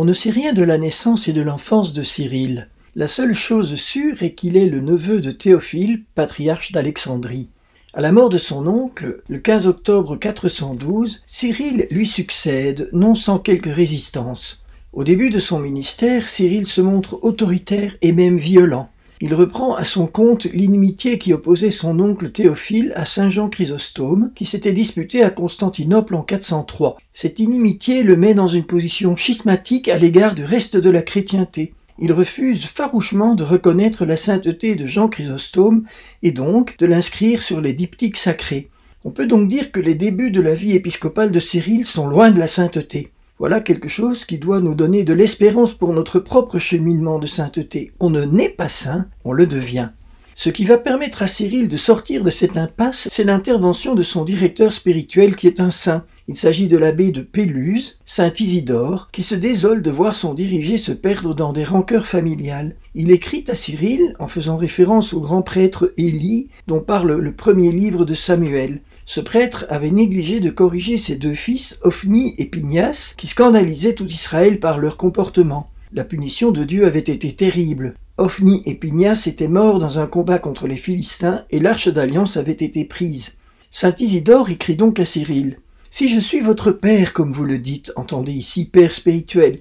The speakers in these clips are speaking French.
On ne sait rien de la naissance et de l'enfance de Cyril. La seule chose sûre est qu'il est le neveu de Théophile, patriarche d'Alexandrie. À la mort de son oncle, le 15 octobre 412, Cyril lui succède, non sans quelque résistance. Au début de son ministère, Cyril se montre autoritaire et même violent. Il reprend à son compte l'inimitié qui opposait son oncle Théophile à Saint Jean Chrysostome, qui s'était disputé à Constantinople en 403. Cette inimitié le met dans une position schismatique à l'égard du reste de la chrétienté. Il refuse farouchement de reconnaître la sainteté de Jean Chrysostome et donc de l'inscrire sur les diptyques sacrés. On peut donc dire que les débuts de la vie épiscopale de Cyril sont loin de la sainteté. Voilà quelque chose qui doit nous donner de l'espérance pour notre propre cheminement de sainteté. On ne naît pas saint, on le devient. Ce qui va permettre à Cyril de sortir de cette impasse, c'est l'intervention de son directeur spirituel qui est un saint. Il s'agit de l'abbé de Péluse, saint Isidore, qui se désole de voir son dirigé se perdre dans des rancœurs familiales. Il écrit à Cyril, en faisant référence au grand prêtre Élie, dont parle le premier livre de Samuel. Ce prêtre avait négligé de corriger ses deux fils, Ophni et Pignas, qui scandalisaient tout Israël par leur comportement. La punition de Dieu avait été terrible. Ophni et Pignas étaient morts dans un combat contre les Philistins et l'arche d'alliance avait été prise. Saint Isidore écrit donc à Cyril Si je suis votre père, comme vous le dites, entendez ici père spirituel,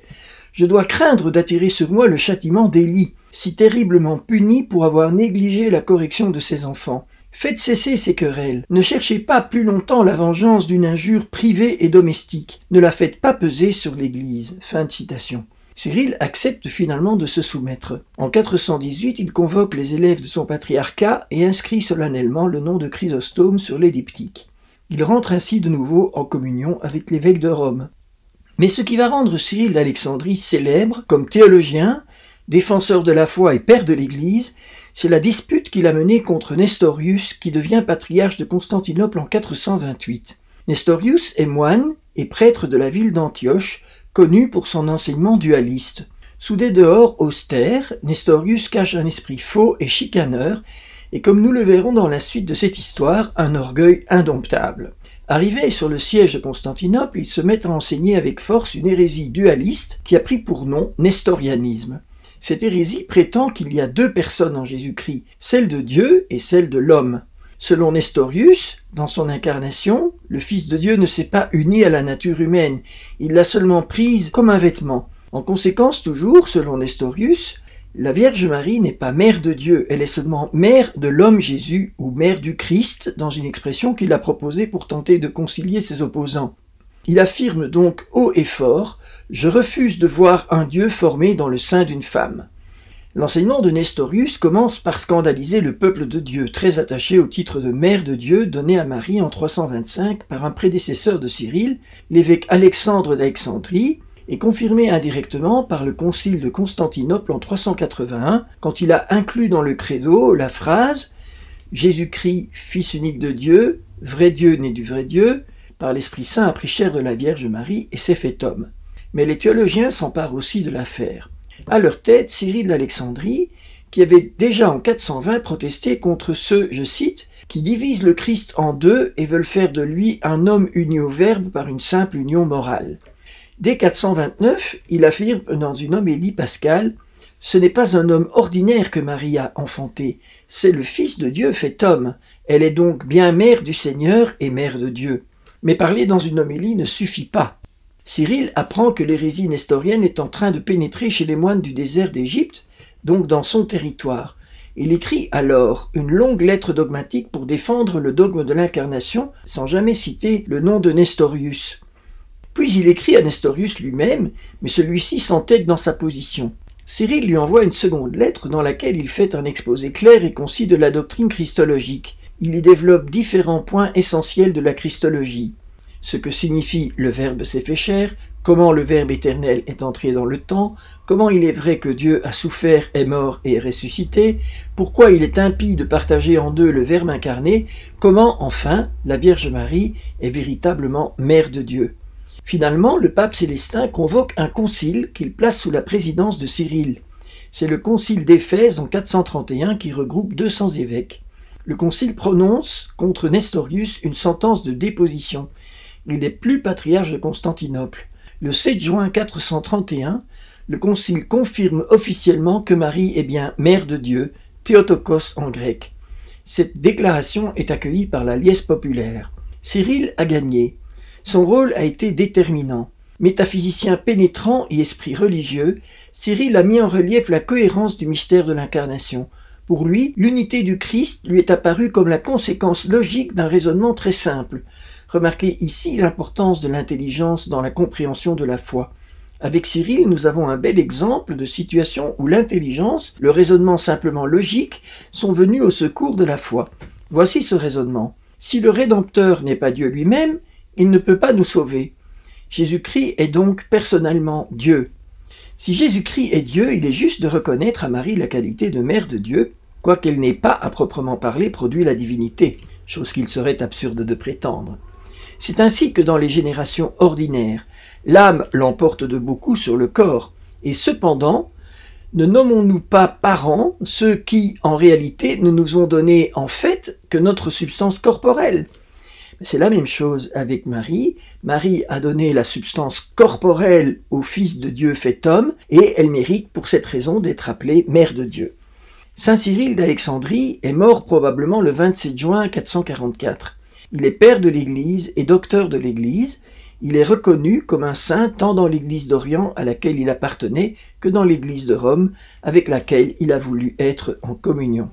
je dois craindre d'attirer sur moi le châtiment d'Élie, si terriblement puni pour avoir négligé la correction de ses enfants. Faites cesser ces querelles. Ne cherchez pas plus longtemps la vengeance d'une injure privée et domestique. Ne la faites pas peser sur l'Église. Fin. Cyril accepte finalement de se soumettre. En 418, il convoque les élèves de son patriarcat et inscrit solennellement le nom de Chrysostome sur les. Il rentre ainsi de nouveau en communion avec l'évêque de Rome. Mais ce qui va rendre Cyril d'Alexandrie célèbre comme théologien, défenseur de la foi et père de l'Église, c'est la dispute qu'il a menée contre Nestorius, qui devient patriarche de Constantinople en 428. Nestorius est moine et prêtre de la ville d'Antioche, connu pour son enseignement dualiste. Sous des dehors austères, Nestorius cache un esprit faux et chicaneur, et comme nous le verrons dans la suite de cette histoire, un orgueil indomptable. Arrivé sur le siège de Constantinople, il se met à enseigner avec force une hérésie dualiste qui a pris pour nom nestorianisme. Cette hérésie prétend qu'il y a deux personnes en Jésus-Christ, celle de Dieu et celle de l'homme. Selon Nestorius, dans son incarnation, le Fils de Dieu ne s'est pas uni à la nature humaine, il l'a seulement prise comme un vêtement. En conséquence, toujours, selon Nestorius, la Vierge Marie n'est pas mère de Dieu, elle est seulement mère de l'homme Jésus ou mère du Christ, dans une expression qu'il a proposée pour tenter de concilier ses opposants. Il affirme donc haut et fort Je refuse de voir un Dieu formé dans le sein d'une femme. L'enseignement de Nestorius commence par scandaliser le peuple de Dieu, très attaché au titre de mère de Dieu donné à Marie en 325 par un prédécesseur de Cyril, l'évêque Alexandre d'Alexandrie, et confirmé indirectement par le concile de Constantinople en 381, quand il a inclus dans le credo la phrase Jésus-Christ, Fils unique de Dieu, vrai Dieu né du vrai Dieu, par l'Esprit Saint a pris chair de la Vierge Marie et s'est fait homme. Mais les théologiens s'emparent aussi de l'affaire. À leur tête, Cyril d'Alexandrie, qui avait déjà en 420 protesté contre ceux, je cite, qui divisent le Christ en deux et veulent faire de lui un homme uni au Verbe par une simple union morale. Dès 429, il affirme dans une homélie pascale Ce n'est pas un homme ordinaire que Marie a enfanté, c'est le Fils de Dieu fait homme. Elle est donc bien mère du Seigneur et mère de Dieu. Mais parler dans une homélie ne suffit pas. Cyril apprend que l'hérésie nestorienne est en train de pénétrer chez les moines du désert d'Égypte, donc dans son territoire. Il écrit alors une longue lettre dogmatique pour défendre le dogme de l'incarnation sans jamais citer le nom de Nestorius. Puis il écrit à Nestorius lui-même, mais celui-ci s'entête dans sa position. Cyril lui envoie une seconde lettre dans laquelle il fait un exposé clair et concis de la doctrine christologique il y développe différents points essentiels de la Christologie. Ce que signifie le Verbe s'est fait chair, comment le Verbe éternel est entré dans le temps, comment il est vrai que Dieu a souffert, est mort et est ressuscité, pourquoi il est impie de partager en deux le Verbe incarné, comment enfin la Vierge Marie est véritablement mère de Dieu. Finalement, le pape Célestin convoque un concile qu'il place sous la présidence de Cyril. C'est le concile d'Éphèse en 431 qui regroupe 200 évêques le concile prononce contre Nestorius une sentence de déposition. Il n'est plus patriarche de Constantinople. Le 7 juin 431, le Concile confirme officiellement que Marie est bien Mère de Dieu, Théotokos en grec. Cette déclaration est accueillie par la liesse populaire. Cyril a gagné. Son rôle a été déterminant. Métaphysicien pénétrant et esprit religieux, Cyril a mis en relief la cohérence du mystère de l'incarnation. Pour lui, l'unité du Christ lui est apparue comme la conséquence logique d'un raisonnement très simple. Remarquez ici l'importance de l'intelligence dans la compréhension de la foi. Avec Cyril, nous avons un bel exemple de situation où l'intelligence, le raisonnement simplement logique, sont venus au secours de la foi. Voici ce raisonnement. Si le Rédempteur n'est pas Dieu lui-même, il ne peut pas nous sauver. Jésus-Christ est donc personnellement Dieu. Si Jésus-Christ est Dieu, il est juste de reconnaître à Marie la qualité de mère de Dieu, quoiqu'elle n'ait pas à proprement parler produit la divinité, chose qu'il serait absurde de prétendre. C'est ainsi que dans les générations ordinaires, l'âme l'emporte de beaucoup sur le corps, et cependant, ne nommons-nous pas parents ceux qui, en réalité, ne nous ont donné en fait que notre substance corporelle c'est la même chose avec Marie. Marie a donné la substance corporelle au Fils de Dieu fait homme, et elle mérite pour cette raison d'être appelée Mère de Dieu. Saint Cyril d'Alexandrie est mort probablement le 27 juin 444. Il est père de l'Église et docteur de l'Église. Il est reconnu comme un saint tant dans l'Église d'Orient à laquelle il appartenait que dans l'Église de Rome avec laquelle il a voulu être en communion.